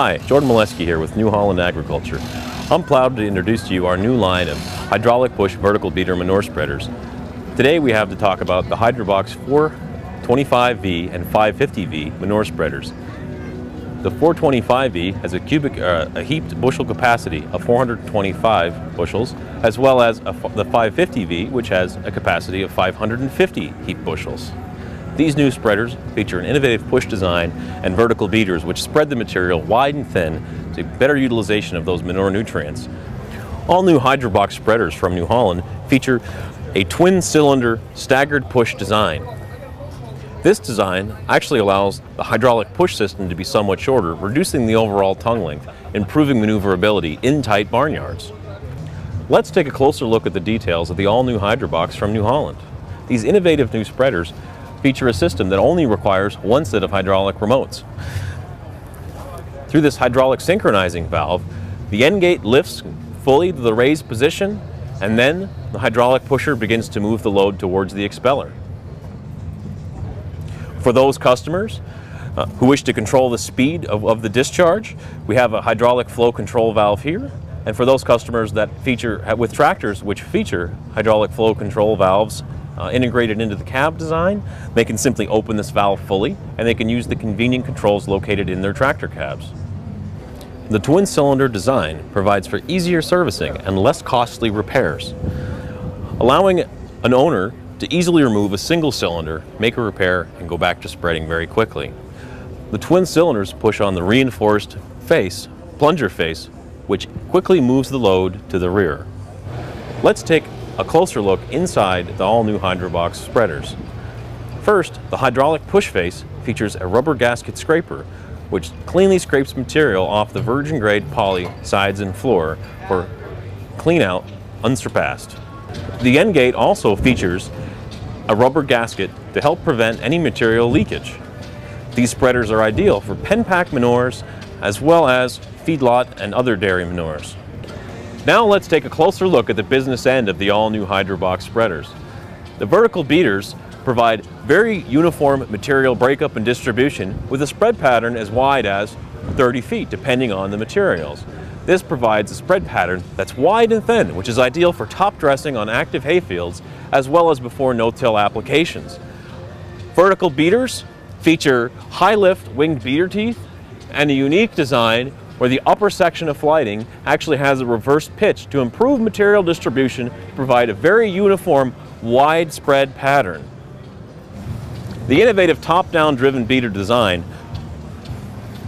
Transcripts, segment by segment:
Hi, Jordan Molesky here with New Holland Agriculture. I'm proud to introduce to you our new line of hydraulic push vertical beater manure spreaders. Today we have to talk about the HydraBox 425V and 550V manure spreaders. The 425V has a cubic, uh, a heaped bushel capacity of 425 bushels, as well as the 550V, which has a capacity of 550 heaped bushels. These new spreaders feature an innovative push design and vertical beaters which spread the material wide and thin to better utilization of those manure nutrients. All new HydraBox spreaders from New Holland feature a twin cylinder staggered push design. This design actually allows the hydraulic push system to be somewhat shorter, reducing the overall tongue length, improving maneuverability in tight barnyards. Let's take a closer look at the details of the all-new HydraBox from New Holland. These innovative new spreaders feature a system that only requires one set of hydraulic remotes. Through this hydraulic synchronizing valve, the end gate lifts fully to the raised position and then the hydraulic pusher begins to move the load towards the expeller. For those customers uh, who wish to control the speed of, of the discharge, we have a hydraulic flow control valve here. And for those customers that feature, with tractors which feature hydraulic flow control valves uh, integrated into the cab design, they can simply open this valve fully and they can use the convenient controls located in their tractor cabs. The twin cylinder design provides for easier servicing and less costly repairs, allowing an owner to easily remove a single cylinder, make a repair, and go back to spreading very quickly. The twin cylinders push on the reinforced face, plunger face, which quickly moves the load to the rear. Let's take a closer look inside the all-new HydraBox spreaders. First, the hydraulic push face features a rubber gasket scraper, which cleanly scrapes material off the virgin grade poly sides and floor for clean out unsurpassed. The end gate also features a rubber gasket to help prevent any material leakage. These spreaders are ideal for pen pack manures as well as feedlot and other dairy manures. Now let's take a closer look at the business end of the all-new HydraBox spreaders. The vertical beaters provide very uniform material breakup and distribution with a spread pattern as wide as 30 feet depending on the materials. This provides a spread pattern that's wide and thin, which is ideal for top dressing on active hayfields as well as before no-till applications. Vertical beaters feature high lift winged beater teeth and a unique design where the upper section of flighting actually has a reverse pitch to improve material distribution to provide a very uniform widespread pattern. The innovative top-down driven beater design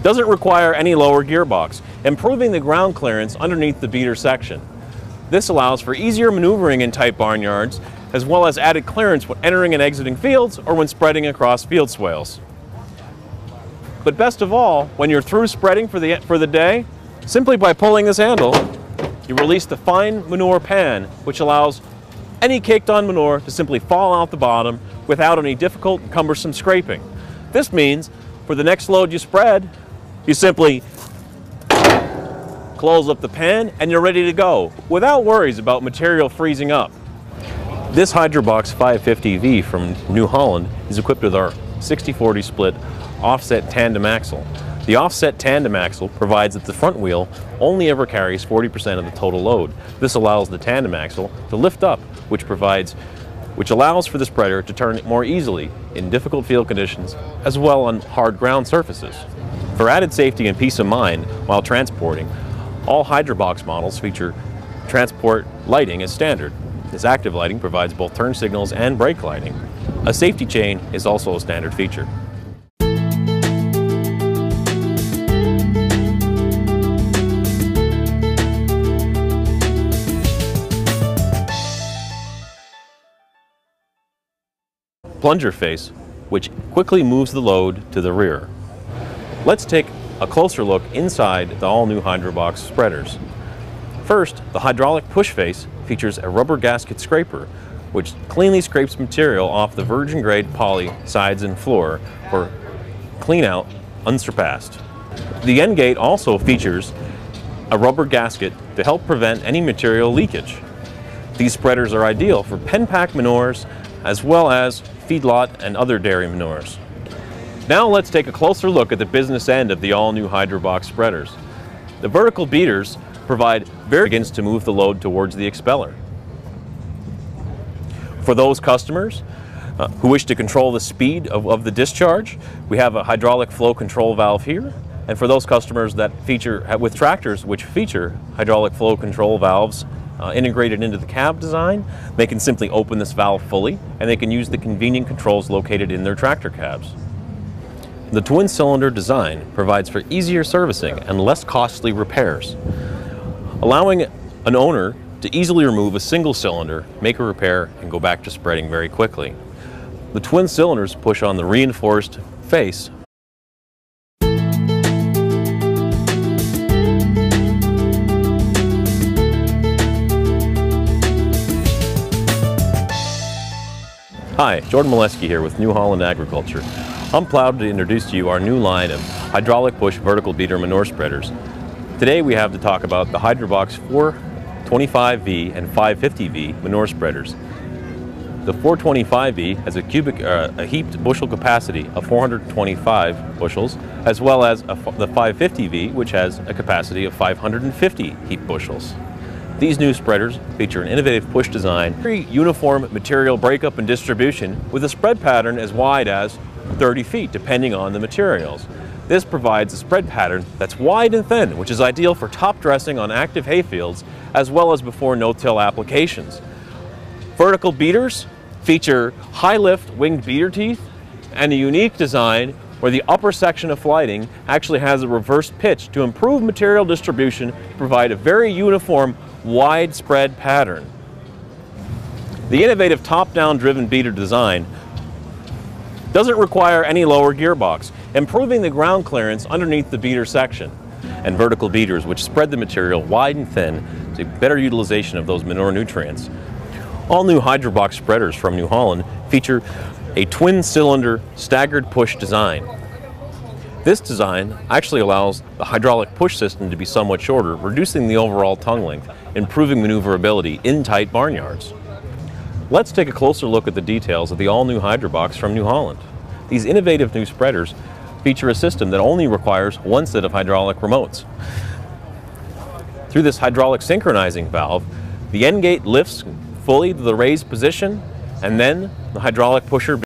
doesn't require any lower gearbox, improving the ground clearance underneath the beater section. This allows for easier maneuvering in tight barnyards, as well as added clearance when entering and exiting fields or when spreading across field swales. But best of all, when you're through spreading for the, for the day, simply by pulling this handle, you release the fine manure pan, which allows any caked on manure to simply fall out the bottom without any difficult, and cumbersome scraping. This means for the next load you spread, you simply close up the pan and you're ready to go without worries about material freezing up. This HydraBox 550V from New Holland is equipped with our 60-40 split offset tandem axle. The offset tandem axle provides that the front wheel only ever carries 40% of the total load. This allows the tandem axle to lift up, which provides which allows for the spreader to turn more easily in difficult field conditions as well on hard ground surfaces. For added safety and peace of mind while transporting, all HydraBox models feature transport lighting as standard. This active lighting provides both turn signals and brake lighting. A safety chain is also a standard feature. Plunger face, which quickly moves the load to the rear. Let's take a closer look inside the all-new HydraBox spreaders. First, the hydraulic push face features a rubber gasket scraper, which cleanly scrapes material off the virgin grade poly sides and floor for clean out unsurpassed. The end gate also features a rubber gasket to help prevent any material leakage. These spreaders are ideal for pen pack manures as well as feedlot and other dairy manures. Now let's take a closer look at the business end of the all-new HydraBox spreaders. The vertical beaters provide begins to move the load towards the expeller. For those customers uh, who wish to control the speed of, of the discharge, we have a hydraulic flow control valve here. And for those customers that feature, with tractors which feature hydraulic flow control valves uh, integrated into the cab design, they can simply open this valve fully and they can use the convenient controls located in their tractor cabs. The twin cylinder design provides for easier servicing and less costly repairs, allowing an owner to easily remove a single cylinder, make a repair, and go back to spreading very quickly. The twin cylinders push on the reinforced face Hi, Jordan Molesky here with New Holland Agriculture. I'm proud to introduce to you our new line of hydraulic push vertical beater manure spreaders. Today we have to talk about the HydraBox 425V and 550V manure spreaders. The 425V has a cubic, uh, a heaped bushel capacity of 425 bushels, as well as the 550V, which has a capacity of 550 heaped bushels. These new spreaders feature an innovative push design, very uniform material breakup and distribution with a spread pattern as wide as 30 feet depending on the materials. This provides a spread pattern that's wide and thin, which is ideal for top dressing on active hayfields as well as before no-till applications. Vertical beaters feature high lift winged beater teeth and a unique design where the upper section of flighting actually has a reverse pitch to improve material distribution, provide a very uniform widespread pattern. The innovative top-down driven beater design doesn't require any lower gearbox, improving the ground clearance underneath the beater section. And vertical beaters, which spread the material wide and thin to better utilization of those manure nutrients. All new HydraBox spreaders from New Holland feature a twin cylinder staggered push design this design actually allows the hydraulic push system to be somewhat shorter, reducing the overall tongue length, improving maneuverability in tight barnyards. Let's take a closer look at the details of the all-new HydraBox from New Holland. These innovative new spreaders feature a system that only requires one set of hydraulic remotes. Through this hydraulic synchronizing valve, the end gate lifts fully to the raised position and then the hydraulic pusher